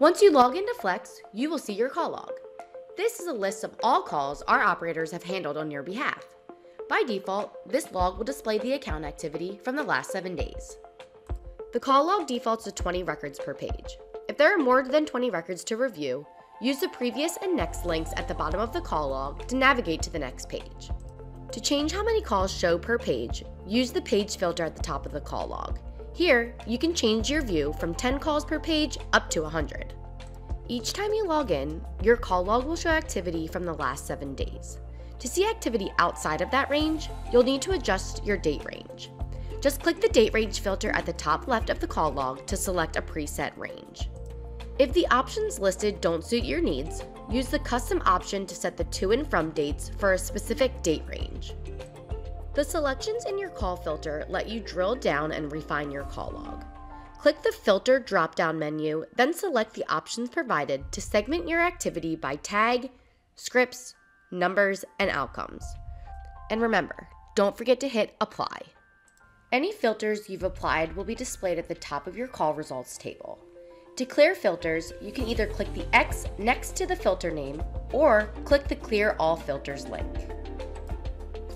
Once you log into Flex, you will see your call log. This is a list of all calls our operators have handled on your behalf. By default, this log will display the account activity from the last seven days. The call log defaults to 20 records per page. If there are more than 20 records to review, use the previous and next links at the bottom of the call log to navigate to the next page. To change how many calls show per page, use the page filter at the top of the call log. Here, you can change your view from 10 calls per page up to 100. Each time you log in, your call log will show activity from the last 7 days. To see activity outside of that range, you'll need to adjust your date range. Just click the date range filter at the top left of the call log to select a preset range. If the options listed don't suit your needs, use the custom option to set the to and from dates for a specific date range. The selections in your call filter let you drill down and refine your call log. Click the Filter drop down menu, then select the options provided to segment your activity by tag, scripts, numbers, and outcomes. And remember, don't forget to hit Apply. Any filters you've applied will be displayed at the top of your call results table. To clear filters, you can either click the X next to the filter name or click the Clear All Filters link.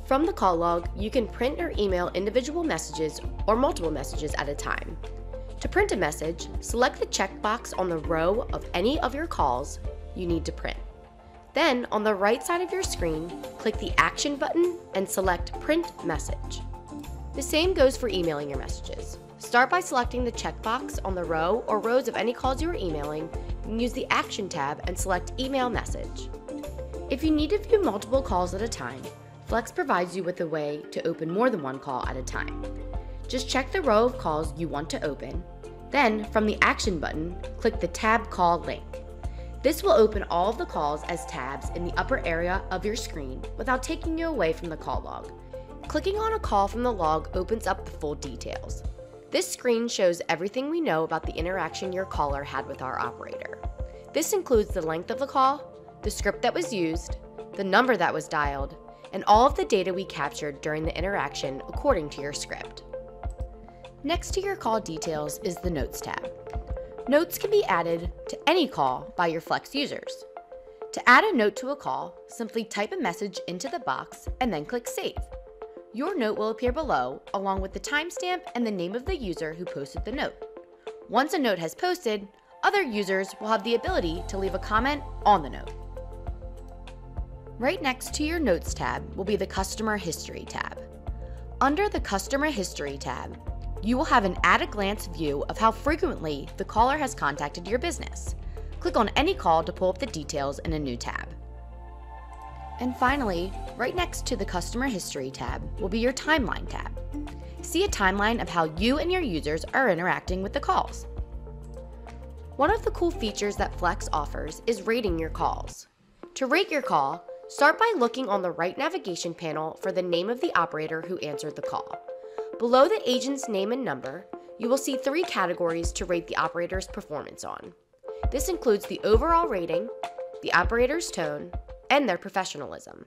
From the call log, you can print or email individual messages or multiple messages at a time. To print a message, select the checkbox on the row of any of your calls you need to print. Then, on the right side of your screen, click the Action button and select Print Message. The same goes for emailing your messages. Start by selecting the checkbox on the row or rows of any calls you are emailing, and use the Action tab and select Email Message. If you need to view multiple calls at a time, Flex provides you with a way to open more than one call at a time. Just check the row of calls you want to open, then from the Action button, click the Tab Call link. This will open all of the calls as tabs in the upper area of your screen without taking you away from the call log. Clicking on a call from the log opens up the full details. This screen shows everything we know about the interaction your caller had with our operator. This includes the length of the call, the script that was used, the number that was dialed, and all of the data we captured during the interaction according to your script. Next to your call details is the Notes tab. Notes can be added to any call by your Flex users. To add a note to a call, simply type a message into the box and then click Save. Your note will appear below, along with the timestamp and the name of the user who posted the note. Once a note has posted, other users will have the ability to leave a comment on the note. Right next to your Notes tab will be the Customer History tab. Under the Customer History tab, you will have an at-a-glance view of how frequently the caller has contacted your business. Click on any call to pull up the details in a new tab. And finally, right next to the Customer History tab will be your Timeline tab. See a timeline of how you and your users are interacting with the calls. One of the cool features that Flex offers is rating your calls. To rate your call, start by looking on the right navigation panel for the name of the operator who answered the call. Below the agent's name and number, you will see three categories to rate the operator's performance on. This includes the overall rating, the operator's tone, and their professionalism.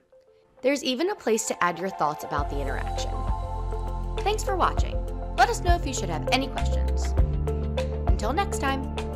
There's even a place to add your thoughts about the interaction. Thanks for watching. Let us know if you should have any questions. Until next time.